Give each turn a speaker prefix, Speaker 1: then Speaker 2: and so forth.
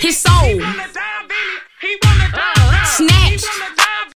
Speaker 1: His soul.